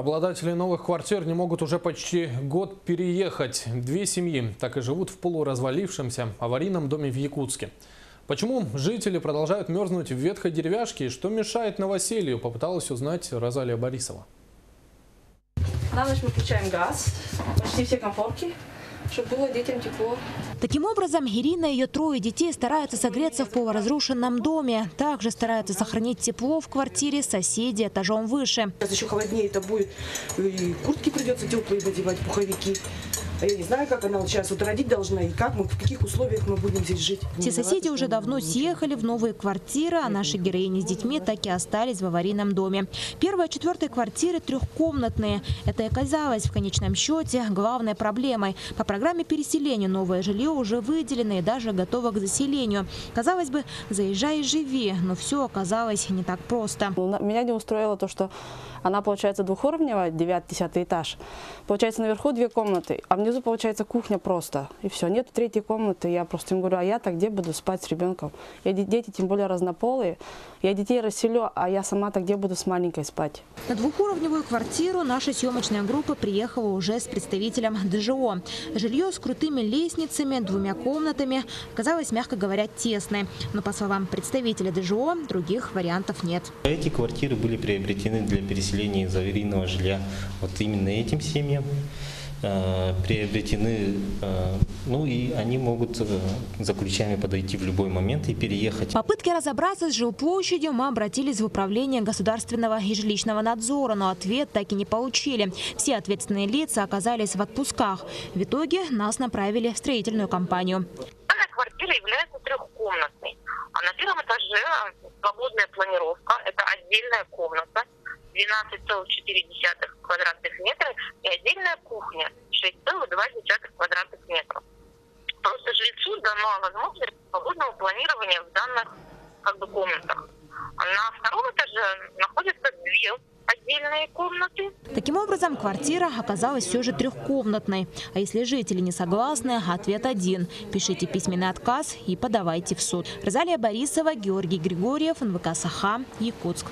Обладатели новых квартир не могут уже почти год переехать. Две семьи так и живут в полуразвалившемся аварийном доме в Якутске. Почему жители продолжают мерзнуть в ветхой деревяшке и что мешает новоселью, попыталась узнать Розалия Борисова. На ночь мы включаем газ, почти все комфорки, чтобы было детям тепло. Таким образом, Ирина и ее трое детей стараются согреться в полуразрушенном доме. Также стараются сохранить тепло в квартире соседей этажом выше. Сейчас еще холоднее это будет. И куртки придется теплые надевать, пуховики. А я не знаю, как она вот сейчас вот родить должна и как мы, в каких условиях мы будем здесь жить. Все соседи уже давно съехали в новые квартиры, а наши героини с детьми так и остались в аварийном доме. Первая и четвертая квартиры трехкомнатные. Это и оказалось в конечном счете главной проблемой. По программе переселения новое жилье уже выделено и даже готово к заселению. Казалось бы, заезжай и живи, но все оказалось не так просто. Ну, Меня не устроило то, что она, получается, двухуровневая, 9-10 этаж. Получается, наверху две комнаты, а внизу, получается, кухня просто. И все, нет третьей комнаты. Я просто им говорю, а я-то где буду спать с ребенком? Я, де- дети, тем более разнополые. Я детей расселю, а я сама-то где буду с маленькой спать? На двухуровневую квартиру наша съемочная группа приехала уже с представителем ДЖО. Жилье с крутыми лестницами, двумя комнатами казалось, мягко говоря, тесной. Но, по словам представителя ДЖО, других вариантов нет. Эти квартиры были приобретены для переселения из аварийного жилья вот именно этим семьям. Э, Приобретены, э, ну и они могут э, за ключами подойти в любой момент и переехать. В попытке разобраться с жилплощадью мы обратились в управление государственного и жилищного надзора, но ответ так и не получили. Все ответственные лица оказались в отпусках. В итоге нас направили в строительную компанию. Данная квартира является трехкомнатной. А на первом этаже свободная планировка. Это отдельная комната 12,4 квадратных отдельная кухня 6,2 квадратных метров. Просто жильцу дана возможность свободного планирования в данных как бы, комнатах. А на втором этаже находятся две отдельные комнаты. Таким образом, квартира оказалась все же трехкомнатной. А если жители не согласны, ответ один. Пишите письменный отказ и подавайте в суд. Розалия Борисова, Георгий Григорьев, НВК «Саха», Якутск.